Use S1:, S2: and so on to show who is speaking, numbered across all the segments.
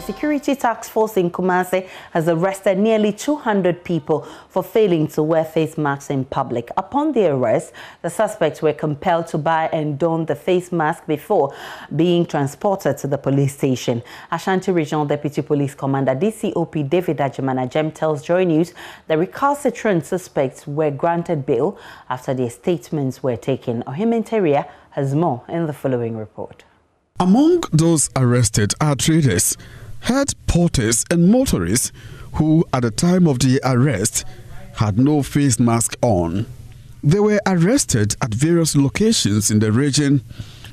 S1: The security task force in Kumasi has arrested nearly 200 people for failing to wear face masks in public. Upon the arrest, the suspects were compelled to buy and don the face mask before being transported to the police station. Ashanti Regional Deputy Police Commander DCOP David Agyeman Agyeman tells Joy News the recalcitrant suspects were granted bail after their statements were taken. Ohemeng Tawiah has more in the following report.
S2: Among those arrested are traders, head porters, and motorists who, at the time of the arrest, had no face mask on. They were arrested at various locations in the region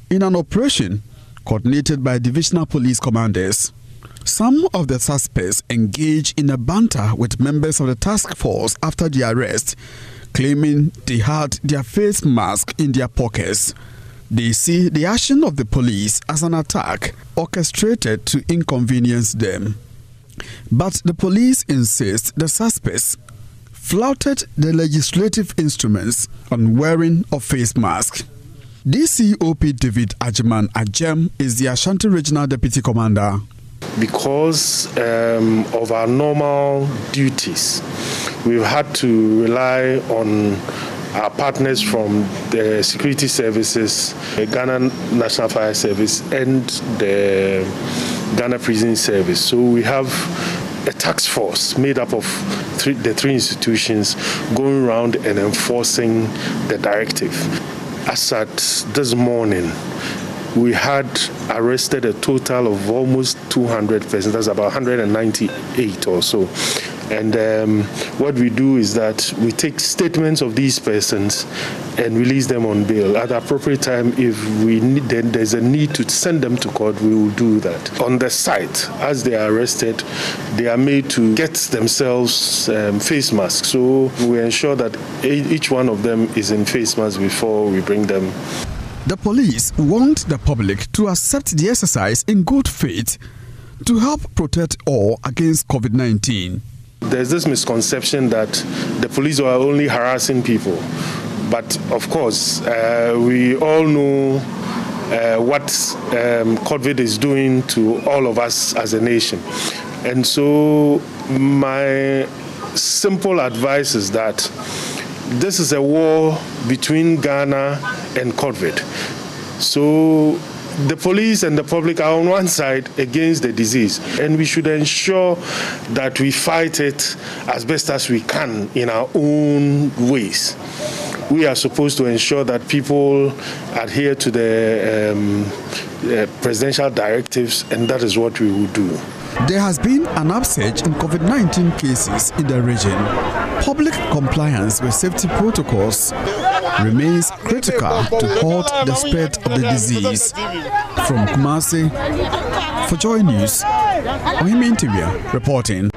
S2: in an operation coordinated by divisional police commanders. Some of the suspects engaged in a banter with members of the task force after the arrest, claiming they had their face mask in their pockets. They see the action of the police as an attack orchestrated to inconvenience them. But the police insist the suspects flouted the legislative instruments on wearing of face mask. DCOP David Agyeman Ajem is the Ashanti Regional Deputy Commander.
S3: Because um, of our normal duties, we've had to rely on our partners from the security services, the Ghana National Fire Service, and the Ghana Prison Service. So we have a task force made up of three, the three institutions going around and enforcing the directive. As at this morning, we had arrested a total of almost 200 persons, that's about 198 or so. And um, what we do is that we take statements of these persons and release them on bail. At the appropriate time, if we need, then there's a need to send them to court, we will do that. On the site, as they are arrested, they are made to get themselves um, face masks. So we ensure that each one of them is in face mask before we bring them.
S2: The police want the public to accept the exercise in good faith to help protect all against COVID 19.
S3: There's this misconception that the police are only harassing people. But of course, uh, we all know uh, what um, COVID is doing to all of us as a nation. And so, my simple advice is that this is a war between Ghana and COVID. So, the police and the public are on one side against the disease, and we should ensure that we fight it as best as we can in our own ways. We are supposed to ensure that people adhere to the um, uh, presidential directives, and that is what we will do.
S2: There has been an upsurge in COVID 19 cases in the region. Public compliance with safety protocols remains critical to halt the spread of the disease. From Kumasi, for Joy News, Ohemeng Tawiah reporting.